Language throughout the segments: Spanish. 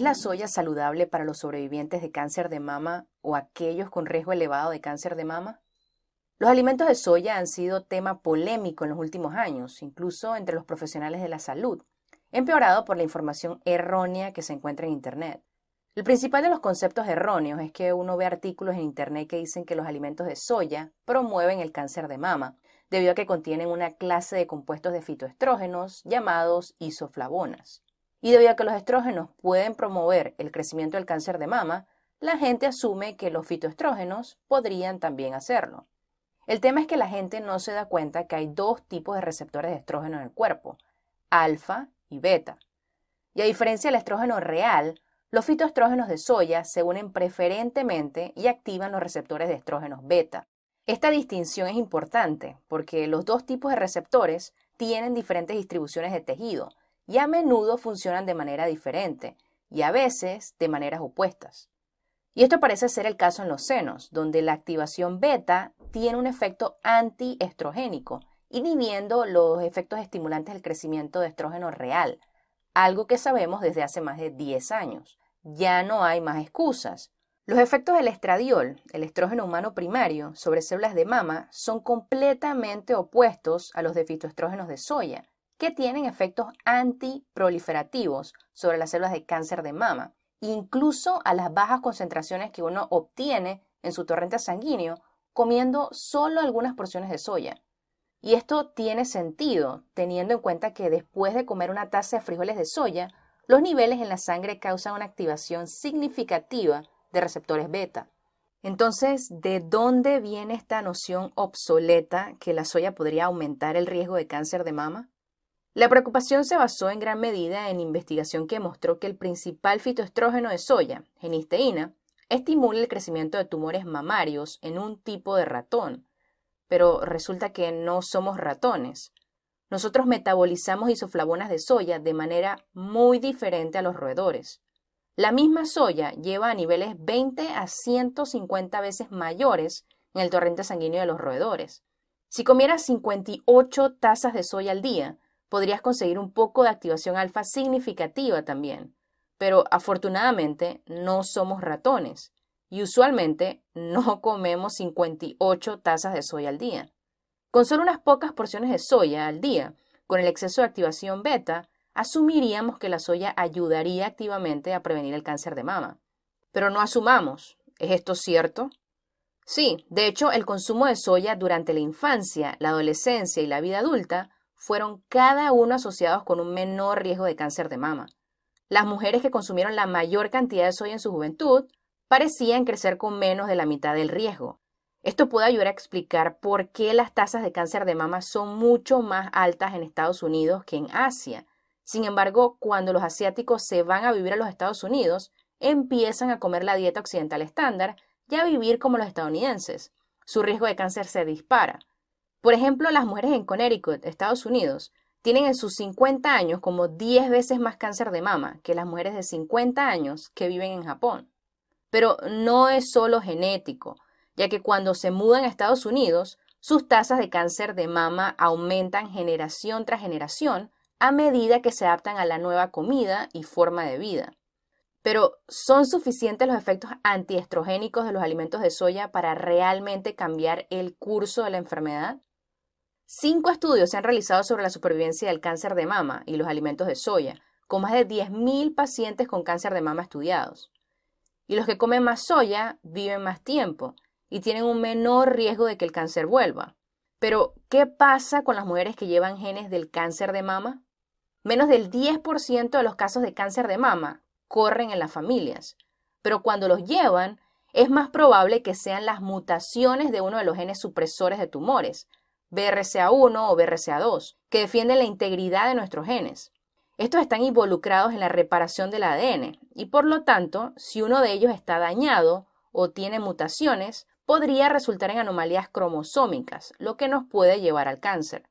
¿Es la soya saludable para los sobrevivientes de cáncer de mama o aquellos con riesgo elevado de cáncer de mama? Los alimentos de soya han sido tema polémico en los últimos años, incluso entre los profesionales de la salud, empeorado por la información errónea que se encuentra en Internet. El principal de los conceptos erróneos es que uno ve artículos en Internet que dicen que los alimentos de soya promueven el cáncer de mama, debido a que contienen una clase de compuestos de fitoestrógenos llamados isoflavonas. Y debido a que los estrógenos pueden promover el crecimiento del cáncer de mama, la gente asume que los fitoestrógenos podrían también hacerlo. El tema es que la gente no se da cuenta que hay dos tipos de receptores de estrógeno en el cuerpo, alfa y beta. Y a diferencia del estrógeno real, los fitoestrógenos de soya se unen preferentemente y activan los receptores de estrógenos beta. Esta distinción es importante porque los dos tipos de receptores tienen diferentes distribuciones de tejido y a menudo funcionan de manera diferente y a veces de maneras opuestas. Y esto parece ser el caso en los senos, donde la activación beta tiene un efecto antiestrogénico, inhibiendo los efectos estimulantes del crecimiento de estrógeno real, algo que sabemos desde hace más de 10 años. Ya no hay más excusas. Los efectos del estradiol, el estrógeno humano primario, sobre células de mama son completamente opuestos a los de fitoestrógenos de soya, que tienen efectos antiproliferativos sobre las células de cáncer de mama, incluso a las bajas concentraciones que uno obtiene en su torrente sanguíneo comiendo solo algunas porciones de soya. Y esto tiene sentido, teniendo en cuenta que después de comer una taza de frijoles de soya, los niveles en la sangre causan una activación significativa de receptores beta. Entonces, ¿de dónde viene esta noción obsoleta que la soya podría aumentar el riesgo de cáncer de mama? La preocupación se basó en gran medida en investigación que mostró que el principal fitoestrógeno de soya, genisteína, estimula el crecimiento de tumores mamarios en un tipo de ratón. Pero resulta que no somos ratones. Nosotros metabolizamos isoflavonas de soya de manera muy diferente a los roedores. La misma soya lleva a niveles 20 a 150 veces mayores en el torrente sanguíneo de los roedores. Si comieras 58 tazas de soya al día, podrías conseguir un poco de activación alfa significativa también. Pero afortunadamente no somos ratones y usualmente no comemos 58 tazas de soya al día. Con solo unas pocas porciones de soya al día, con el exceso de activación beta, asumiríamos que la soya ayudaría activamente a prevenir el cáncer de mama. Pero no asumamos. ¿Es esto cierto? Sí, de hecho, el consumo de soya durante la infancia, la adolescencia y la vida adulta fueron cada uno asociados con un menor riesgo de cáncer de mama. Las mujeres que consumieron la mayor cantidad de soya en su juventud parecían crecer con menos de la mitad del riesgo. Esto puede ayudar a explicar por qué las tasas de cáncer de mama son mucho más altas en Estados Unidos que en Asia. Sin embargo, cuando los asiáticos se van a vivir a los Estados Unidos, empiezan a comer la dieta occidental estándar y a vivir como los estadounidenses. Su riesgo de cáncer se dispara. Por ejemplo, las mujeres en Connecticut, Estados Unidos, tienen en sus 50 años como 10 veces más cáncer de mama que las mujeres de 50 años que viven en Japón. Pero no es solo genético, ya que cuando se mudan a Estados Unidos, sus tasas de cáncer de mama aumentan generación tras generación a medida que se adaptan a la nueva comida y forma de vida. Pero, ¿son suficientes los efectos antiestrogénicos de los alimentos de soya para realmente cambiar el curso de la enfermedad? Cinco estudios se han realizado sobre la supervivencia del cáncer de mama y los alimentos de soya, con más de 10.000 pacientes con cáncer de mama estudiados. Y los que comen más soya viven más tiempo y tienen un menor riesgo de que el cáncer vuelva. Pero, ¿qué pasa con las mujeres que llevan genes del cáncer de mama? Menos del 10% de los casos de cáncer de mama corren en las familias, pero cuando los llevan, es más probable que sean las mutaciones de uno de los genes supresores de tumores, BRCA1 o BRCA2, que defienden la integridad de nuestros genes. Estos están involucrados en la reparación del ADN y por lo tanto, si uno de ellos está dañado o tiene mutaciones, podría resultar en anomalías cromosómicas, lo que nos puede llevar al cáncer.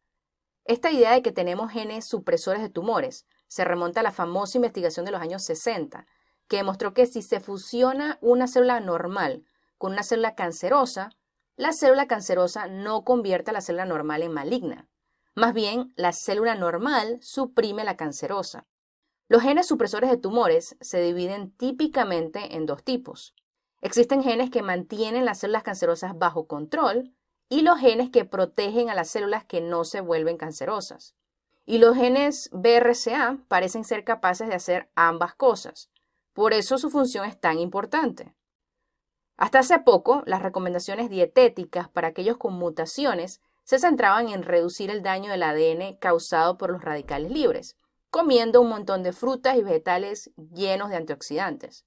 Esta idea de que tenemos genes supresores de tumores se remonta a la famosa investigación de los años 60, que demostró que si se fusiona una célula normal con una célula cancerosa, la célula cancerosa no convierte a la célula normal en maligna. Más bien, la célula normal suprime la cancerosa. Los genes supresores de tumores se dividen típicamente en dos tipos. Existen genes que mantienen las células cancerosas bajo control y los genes que protegen a las células que no se vuelven cancerosas. Y los genes BRCA parecen ser capaces de hacer ambas cosas. Por eso su función es tan importante. Hasta hace poco, las recomendaciones dietéticas para aquellos con mutaciones se centraban en reducir el daño del ADN causado por los radicales libres, comiendo un montón de frutas y vegetales llenos de antioxidantes.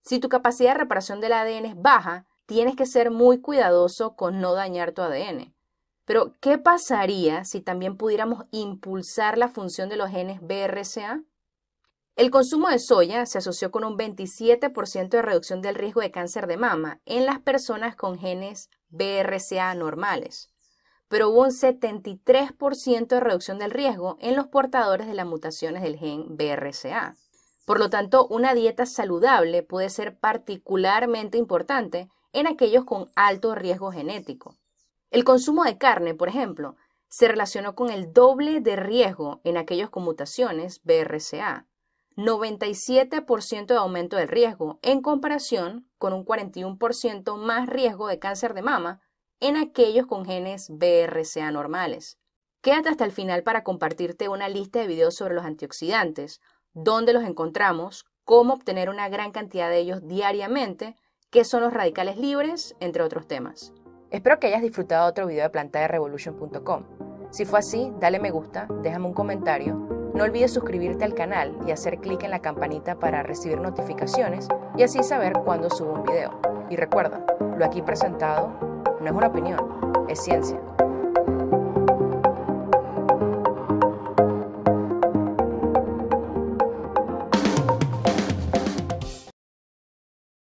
Si tu capacidad de reparación del ADN es baja, tienes que ser muy cuidadoso con no dañar tu ADN. Pero, ¿qué pasaría si también pudiéramos impulsar la función de los genes BRCA? El consumo de soya se asoció con un 27% de reducción del riesgo de cáncer de mama en las personas con genes BRCA normales, pero hubo un 73% de reducción del riesgo en los portadores de las mutaciones del gen BRCA. Por lo tanto, una dieta saludable puede ser particularmente importante en aquellos con alto riesgo genético. El consumo de carne, por ejemplo, se relacionó con el doble de riesgo en aquellos con mutaciones BRCA, 97% de aumento del riesgo en comparación con un 41% más riesgo de cáncer de mama en aquellos con genes BRCA normales. Quédate hasta el final para compartirte una lista de videos sobre los antioxidantes, dónde los encontramos, cómo obtener una gran cantidad de ellos diariamente, qué son los radicales libres, entre otros temas. Espero que hayas disfrutado otro video de plantaderevolution.com. Si fue así, dale me gusta, déjame un comentario. No olvides suscribirte al canal y hacer clic en la campanita para recibir notificaciones y así saber cuándo subo un video. Y recuerda, lo aquí presentado no es una opinión, es ciencia.